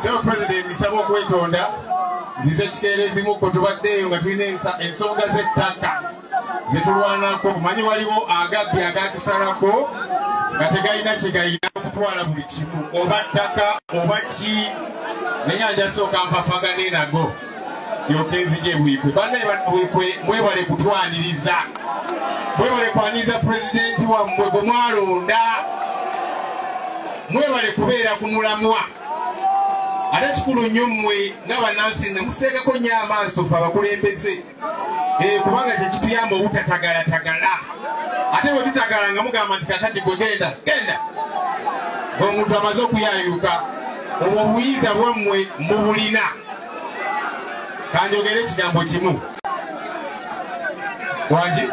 sebo pulezidenti nsaba okwetonda nzize kikeerezimu kwe tubaddeeyo nga tulina ensonga z'ettaka zetulwanako bumanyi waliwo agabbi agatusalako nga tegalina kyegayina okutwala buli kimu oba ttaka oba ki? Naye anjasooka mpafagane nago yoke nzije bwikwe bannabwikwe mwebale kutwaniriza. Mwebale kwaniriza pulezidenti wammwe gwe mwalonda. Mwebale kubeera ku mulamwa ate kikulu nnyo mmwe nga bannansi ne mututeekako nnyo amaaso fe abakulembeze. Kubanga kyekituyamba obutatagalatagala ate bwe tutagala nga mugamba nti kakati gwe genda genda. Omuntu amaze okuyayuka obwo obuyiza bwammwe mubulina kanjogere ekigambo kimu. Wangi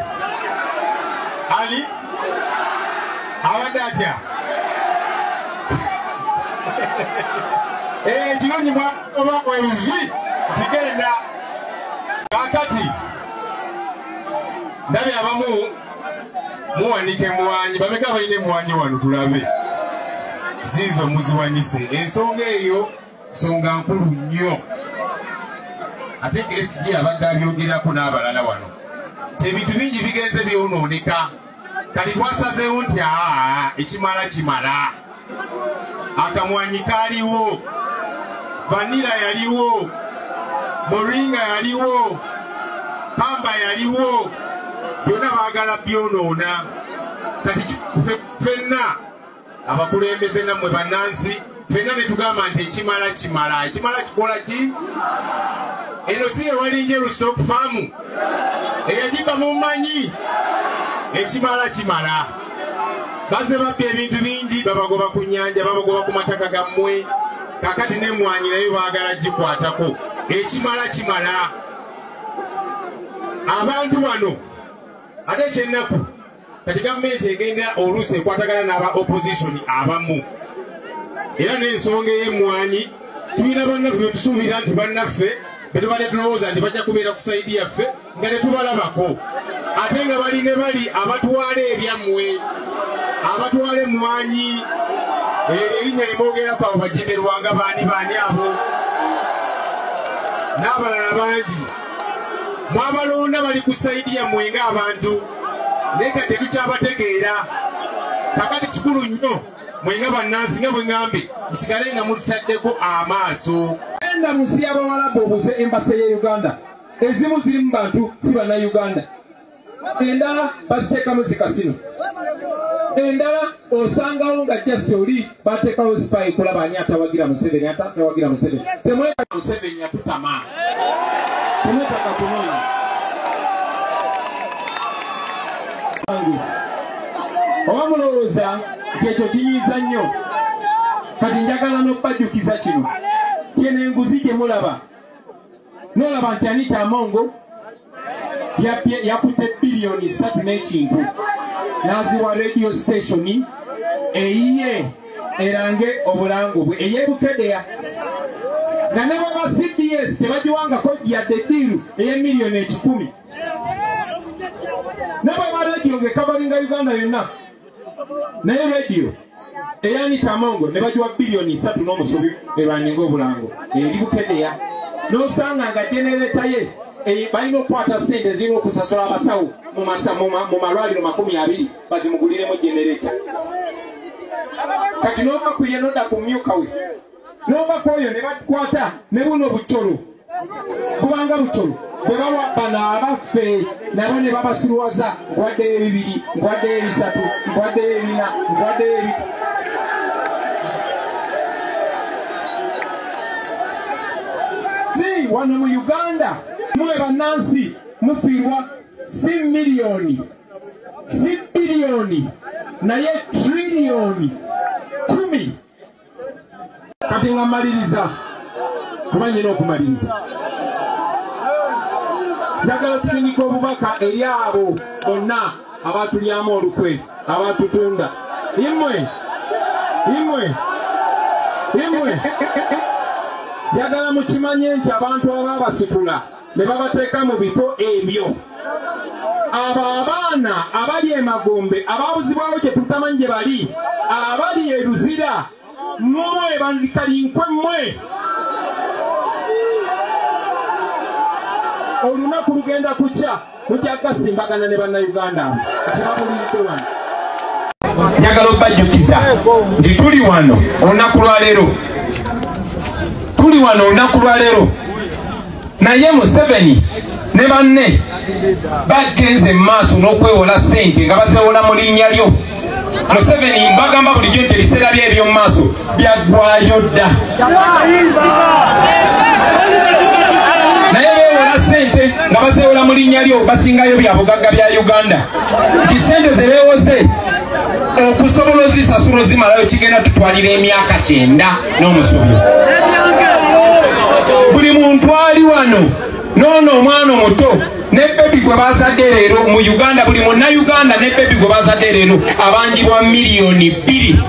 ali? Abadde atya ekirungi mwaba ebizi kigenda kakati ndabye abamu muwanika emwanyi bameka balina emwanyi wano tulabe. Ziizo muziwanyise. Ensonga eyo nsonga nkulu nnyo. Ate esg abadde abyogerako n'abalala wano. Tebintu bingi bigenze byonooneka kati twasazeewo nti aa ekimala kimala. Akamwanyi kaaliwo vanira yaliwo moringa yaliwo pamba yaliwo byonna baagala byonoona. Kati ffenna abakulembeze nammwe bannansi ffenna ne tugamba nti ekimala kimala. Ekimala kikola ki? Eno si yewalinje rustok faamu eyagiba mumanyi ekimala kimala. Baze babbya ebintu bingi babagoba ku nyanja babagoba ku mataka gammwe kakati nemwanyi naye baagala gikwatako. Ekimala kimala. Abantu bano ate ekyennaku kati gavumenti egenda oluusi ekwatagana n'aba opposition abamu. Era n'ensonga ey'emmwanyi tulina bannaffe betusuubira nti bannaffe betubadde tulowooza nti bajja kubeera ku saidi yaffe nga tetubalabako ate nga bali ne bali abatwala ebyammwe abatwala emmwanyi erinnya limwogerako abo bajemerwanga baani baani abo. N'abalala bangi. Mwabalonda bali ku saidi yammwe ng'abantu. Naye nga tetukyabategeera kakati kikulu nnyo mwenga bannansi nga bwe ŋŋambe musigale nga mututaddeko amaaso. Enda mu nsi y'abawalabu obuze embasa ya uganda. Ezimu zirimu bantu si bannayuganda. Endala baziteekamu zikasino endala osangawo nga jasi oli bateekawo sipayi kulaba ani atawagira museveni ate atawagira museveni temwetaka museveni yatutama temwetaka kunoonya oba mulowooza nti ekyo kinyiiza nnyo kati njagala n'okubajjukiza kino kyeno enguzi gye mulaba n'olaba nti anita amongo yakutte biliyoni ssatu n'ekintu n'aziwa radio sitationi eyiye erange obulangu bwe ey'ebukedeya. Nga ne baba cbs tebagiwangako yadde eddiiru ey'emiliyoni ekikumi. Ne baba radio ng'ekabalinga uganda yonna naye radio eyanita amongo ne bagiwa biliyoni ssatu n'omusobi erwaninga obulango eri bukedeya. N'osanga nga genereta ye balina okukwata sente zirina okusasula abasawo mu malwaliro makumi abiri bazimuguliremu genereta kati n'ova ku ye nodda ku myuka we n'ova ku oyo ne bakwata ne buno bucolo kubanga bucolo bwe bawa bano abaffe nabo ne babasiruwaza nkwaddeyo ebibiri nkwaddeyo ebisatu nkwaddeyo ebina nkwaddeyo ebi wano mu uganda mwe bannansi mufiirwa si miliyoni si biliyoni naye triliyoni kumi. Kati nga mmaliriza kuba nyina okumaliriza. Njagala okusindika obubaka eri abo bonna abatulyamu olukwe abatutunda. Imwe imwe imwe. Njagala mukimanye nti abantu ababasitula ne babateeka mu bifo ebyo. Abo abaana abali emagombe ababuzibwawo gye tutamanyi gye bali abali eruzira n'olwebandikalinkwe mmwe olunaku lugenda kukya mujja gasimbagana ne bannayuganda. Kibabulidde wano. Njagala obajjukiza nti tuli wano olunaku lwaleero tuli wano olunaku lwaleero naye museveni ne banne bagenze mu maaso n'okwewola sente nga bazewola mu linnya lyo. Museveni mbagamba bulijjo nti ebiseera bye eby'omu maaso byaggwayo dda. Naye beewola sente nga bazeewola mu linnya lyo basingayo bya bugagga bya uganda. Nti sente ze beewoze okusobola ozisasula ozimalayo kigenda tutwalira emyaka kyenda n'omusobyo buli muntu ali wano. Noono omwana omuto ne bebi gwe bazadde leero mu uganda buli munnayuganda ne bebi gwe bazadde leero abanjibwa miliyoni bbiri.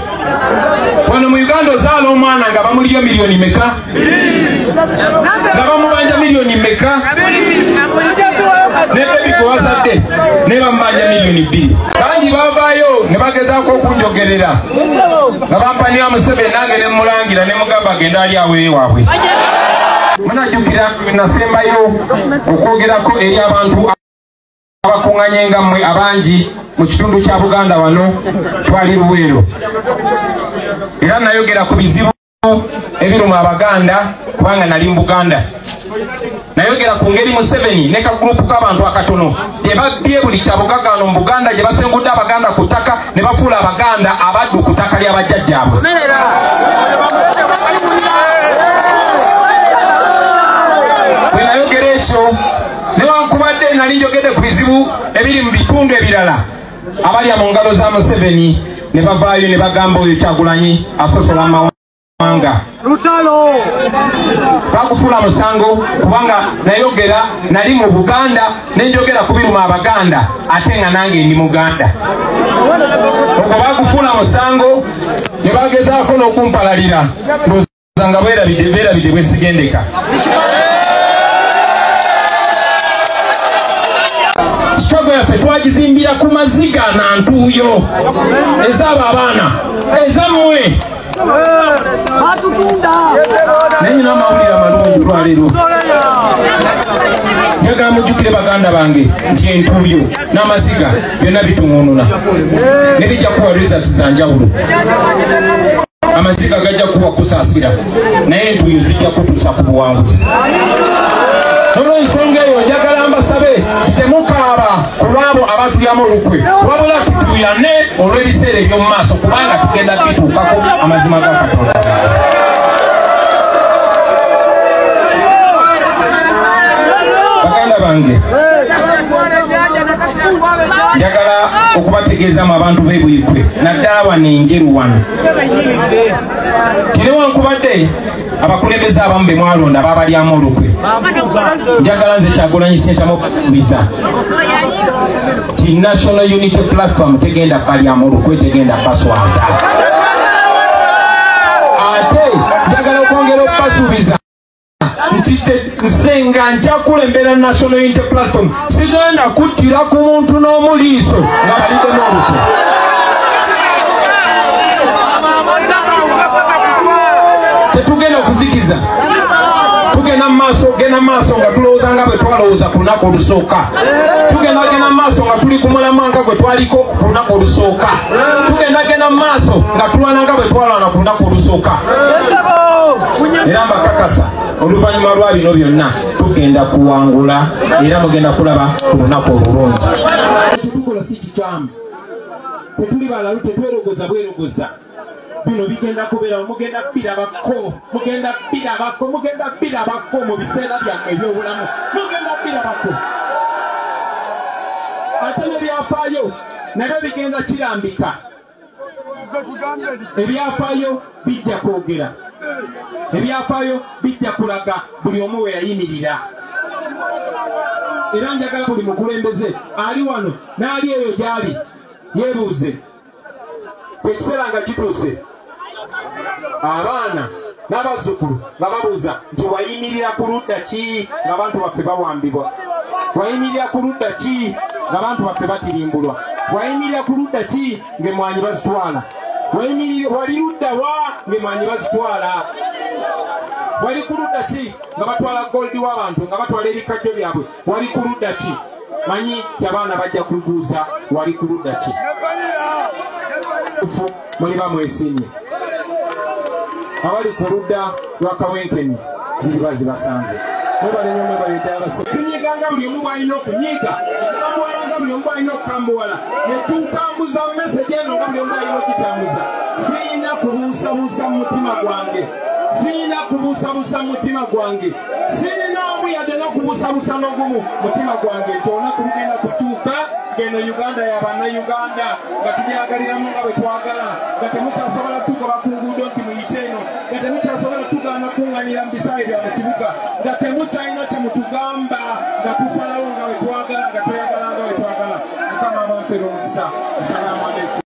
Wano mu uganda ozaala omwana nga bamulyo miliyoni meka? Nga bamubanja miliyoni meka? Ne bebi gwe bazadde ne bamubanja miliyoni bbiri. Bangi bavaayo ne bagezaako okunjogerera. Nga bampanira museveni nange ne mulangira ne mugamba agenda ali awo ewaabwe munajjukira nasembayo okwogerako eri abantu abakuŋŋanye nga mmwe abangi mu kitundu kya buganda wano twali luweero. Era nayogera ku bizibu ebiruma abaganda kubanga nali mu buganda. Nayogera ku ngeri museveni ne kagurupu k'abantu akatono. Gye babbye buli kyabugagga wano mu buganda gye basengudde abaganda ku ttaka ne bafuula abaganda abaddu ku ttaka ly'abajjajjaabwe bwe nayogera ekyo newankubadde nali njogedde ku bizibu ebiri mu bitundu ebirala. Abalya mu ngalo za museveni ne bavaayo ne bagamba oyo kyagulanyi asosola amawanga. Bakufuula musango kubanga nayogera nali mu buganda nenjogera ku biruma abaganda ate nga nange ndi muganda. Ogwo bakufuula musango ne bagezaako n'okumpalalira. Nga beerabidde bwesigendeka twagizimbira ku maziga na ntuuyo. Ezaabo abaana ezammwe. Nenyina amawulire amalungi olwaleero njagala mujjukire baganda bange nti entuuyo n'amaziga byonna bituŋununa ne bijja kuwa results za njawulo. Amaziga gajja kuwa kusaasira naye entuuyo zijja kutuusa ku buwanguzi. Olwensonga eyo njagala mbasabe lwabo abatulyamu olukwe wabula tutuyane olw'ebiseera eby'omu maaso kubanga tugenda bituukako amazima ga katonda. Baganda bange njagala okubategeezamu abantu b'ebwikwe naddala wano. Enjeru wano tinewankubadde abakulembeze abamu be mwalonda babalyamu olukwe njagala nze kyagulanyi sentamu okubiza ti national unity platform tegenda balyamu olukwe tegenda baswaza ate njagala okwongera okubasuubiza nti nze nga nja kulembera national unity platform. Sigenda kuttira ku muntu n'omuliiso nga balidde n'olukwe mumaaso genda mumaaso nga tulowooza nga bwe twalowooza ku lunaku olusooka. Tugenda genda mumaaso nga tuli ku mulamwa nga gwe twaliko ku lunaku olusooka. Tugenda genda mumaaso nga tulwana nga bwe twalwana ku lunaku olusooka. Era mbakakasa oluvannyuma lwa bino byonna tugenda kuwangula era mugenda kulaba ku lunaku olulungi. Tetukola si kikyamu. Tetuli balalu tetwerogoza bwerogoza bino bigenda kubeerawo mugenda birabako mugenda birabako mugenda birabako mu biseera byammwe ebyobulamu. Mugenda birabako ate nebyafaayo nabyo bigenda kirambika. Ebyafaayo bijja kwogera. Ebyafaayo bijja kulaga buli omu we yayimirira. Era njagala buli mukulembeze ali wano n'ali eyo gyali yeebuuze. Ekiseera nga kituuse abaana n'abazzukulu nga babuuza nti wayimirira ku ludda ki nga bantu baffe bawambibwa? Wayimirira ku ludda ki nga bantu baffe batirimbulwa? Wayimirira ku ludda ki ng'emwanyi bazitwala? Wali ludda wa ngemwanyi bazitwala? Wali ku ludda ki nga batwala goldi w'abantu nga batwala ebikajjo byabwe? Wali ku ludda ki? Manyi ti abaana bajja kuguuza wali ku ludda ki? Fu muli bamwesimye abali ku ludda lwa kawenkeni ziriba zibasanze. Mwebalenyo mwebaleetaabase tunyiganga buli omu bwalina okunyiga okukambuwalanga buli omu bwalina okukambuwala netutambuza meseji eno nga buli omu bwalina okugitambuza siina kubuusabuusa mu mutima gwange. Siina kubuusabuusa mu mutima gwange. Sirina omu yadde n'okubuusabuusa n'ogumu mutima gwange. Nti olunaku lugenda kutuuka ngeno uganda yabannayuganda nga tubyagaliramu nga bwe twagala nga temukyasobola tugoba tugaana kuŋŋanira mu bisaawe bya mu kibuga nga temukyalina kye mutugamba nga tufalawo nga bwe twagala nga tweyagala nga bwe twagala mukama abampera omukisa assalaamu aleikum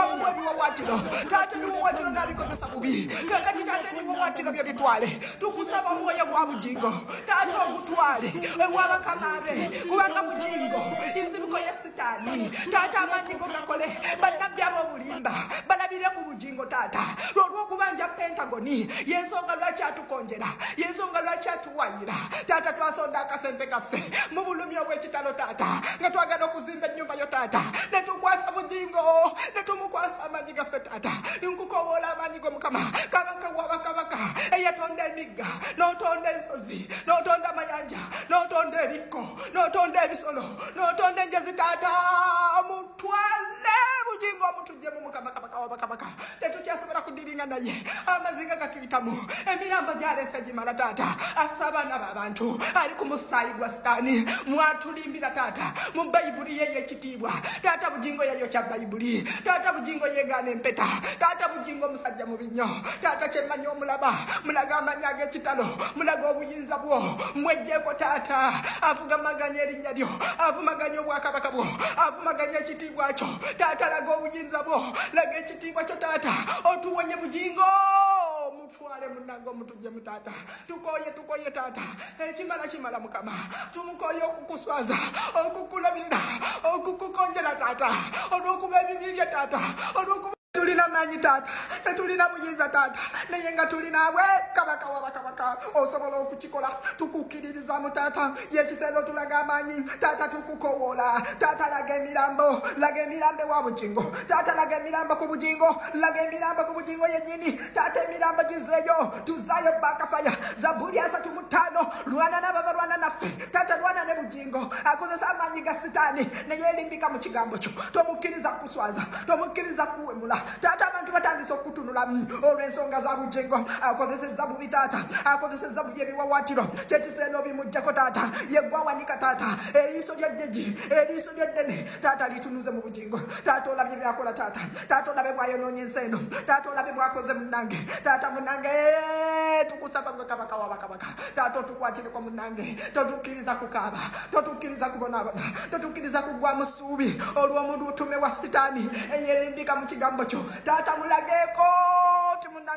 ebiwawatiro taata ebiwawatiro nabikozesa bubi. Kakati taata ebiwawatiro byo bitwale. Tukusaba omwoyo gwa bugingo. Taata ogutwale ewabakamabe kubanga bugingo nsibuko ya sitaani. Taata amaanyi go gakole. Bannabbi ab'obulimba balabire ku bugingo taata. Lwolwokubanja pentagoni yensonga lwaki atukonjera? Yensonga lwaki atuwayira? Taata twasonda akasente kaffe mu bulumi obw'ekitalo taata. Nga twagala okuzimba ennyumba yo taata. Netukwasa bugingo amaanyi gaffe taata nkukoboola amaanyi go mukama. Kabaka wabakabaka eyatonda emigga n'otonda ensozi n'otonda amayanja. N'otonda ebikko. N'otonda ebisolo. N'otonda enjezi taata. Mutwale wabakabaka tetukyasobola kudiringa naye. Amaziga gatuyitamu emirambo gyalese gimala taata. Assa abaana b'abantu ali ku musaayi gwa sitaani. Mwatulimbira taata. Mu bayibuli yeyo ekitiibwa taata bugingo yeyo kya bayibuli. Taata bugingo yeegaana empeta. Taata bugingo omusajja mu binyo taata kyemmanyi omulaba mulaga amanyi ag'ekitalo mulaga obuyinza bwo. Mwejjeeko taata. Avugamaganya erinnya lyo. Avumaganya obwakabaka bwo. Avumaganya ekitiibwa kyo. Taata laga obuyinza bwo. Laga ekitiibwa kyo taata. Otuwonye bugingo. Mutwale munange omutujje mutaata tukoye tukoye taata. Ekimala kimala mukama. Tumukoye okukuswaza okukulabirira okukukonjera taata. Olwokuba ebibi bye taata. Olwokuba tulina manyi taata tetulina buyinza taata. Naye nga tulinaabwe kabaka wabakabaka osobola okukikola tukukiririza mu taata yekiseera otulaga amaanyi. Taata tukukowoola. Taata laga emirambo. Laga emirambo ewa bugingo taata laga emirambo ku bugingo laga emirambo ku bugingo yennyini. Taata emirambo gizeeyo. Tuzaayo bakafaya zabuli asatu mu ttaano. Lwana n'ababa lwana naffe. Taata lwana ne bugingo akozesa amaanyi ga sitaani. Naye erimbika mu kigambo kyo. Tomukkiriza kuswaza. Tomukkiriza kuwemula. Taata abantu batandise okutunulamu olw'ensonga za bugingo akozesezza bubi taata akozesezza bubi ebiwawatiro kyekiseera obimuggyako taata yeggwawanika taata. Eriiso lya jjeji eriiso lya ddene. Taata litunuze mu bugingo taata olabye byakola taata. Taata olabe bwayonoonya ensi eno taata olabe bwakoze munange taata munange tukusaba gwe kabaka wabakabaka taata otukwatireko munange totukkiriza kukaaba. Totukkiriza kubonaabona. Totukkiriza kugwa mu ssuubi olw'omulutume wa sitaani eyerimbika mu kigambo kyo. Taata mulageeko ti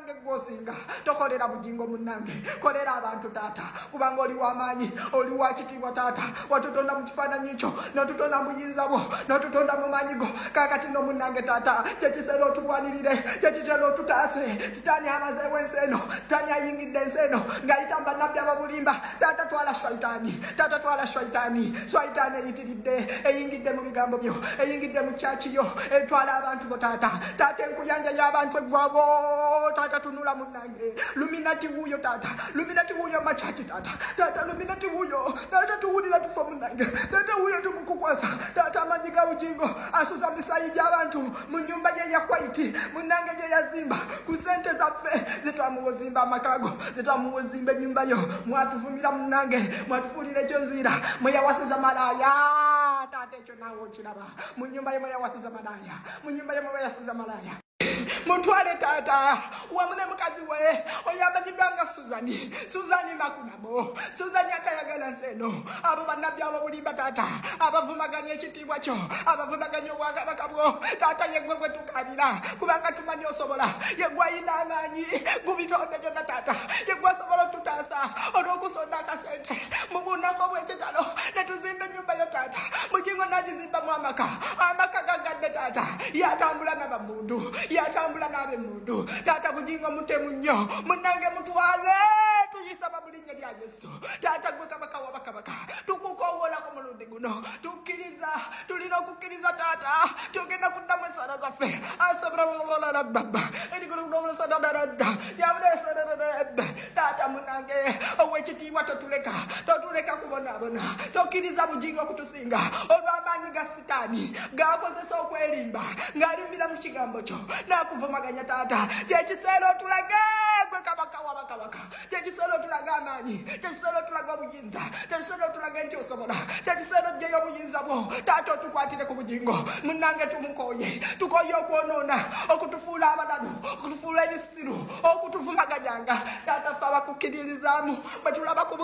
munange gwosinga tokolera bugingo munange kolera abantu taata kubanga oli wamaanyi oli wakitiibwa taata watutonda mu kifaananyi kyo notutonda mu buyinza bwo notutonda mu maanyi go kakati no munange taata kyekiseera otulwanirire kyekiseera otutaase sitaani amazeewo ensi eno sitaani ayingidde ensi eno ng'ayitamba nabbi ababulimba taata twala shwaitaani taata twala shwaitaani shwaitaani eyitiridde eyingidde mu bigambo byo eyingidde mu kyaki yo etwala abantu bo taata taata enkuyanja y'abantu eggwabo taata tunula munange luminati wuuyo taata luminati wuuyo makyaki taata taata luminati wuuyo taata tuwulira tufa munange taata wuuyo tumukukwasa taata amanyi ga bugingo asuza misayi gy'abantu mu nyumba ye ya kwaiti munange gye yazimba ku sente zaffe zetwamuwozimba amakago zetwamuwozimba ennyumba yo mwatuvumira munange mwatufuulira ekyo nziira mweyawasiza malaaya taata ekyo naawe okiraba mu nyumba ye mweyawasiza malaaya mu nyumba ye mweyawasiza malaaya mutwale taata wamu ne mukazi we. Oyo amanyiddwa nga suzani. Suzani makunabo. Suzani atayagala nsi eno abo bannabbi abo bulimba taata abavumaganya ekitiibwa kyo abavumaganya obwakabaka bwo. Taata yegwe gwe tukabira kubanga tumanyi osobola. Yegwe ayina amaanyi gubitonde byonna taata. Yegwe osobola otutaasa olw'okusonda akasente. Mu bunafu obw'ekitalo ne tuzimba ennyumba yo taata. Mugingo nagizimbamu amaka. Amaka gagadde taata. Yatambula nabamundu yatambula n'abemundu taata bugingo mutemu nnyo. Munange mutwale lya yesu. Taata gwe kabaka wabakabaka tukukowoolako mulundi guno. Tukkiriza tulina okukkiriza taata. Tugenda kuddamu esaala zaffe. Asabiraolalabbaba erigolonoolasadadaradda owekitiibwa totuleka totuleka kubonaabona tokkiriza bugingo okutusinga olw'amaanyi ga sitaani gakozesa okwerimba ng'alimira mu kigambo kyo nakuvumaganya taata. Kyekiseera otulage gwe kabaka wabakabaka kyekiseera otulaga amaanyi kyekiseera otulaga obuyinza kyekiseera otulaga nti osobola kyekiseera ojjeyo obuyinza bwo. Taata otukwatire ku bugingo munange tumukoye tukoye okwonoona okutufuula abalalu okutufuula ebisiru okutuvumaganyanga. Taata fe abakukkiririzaamu tulaba ku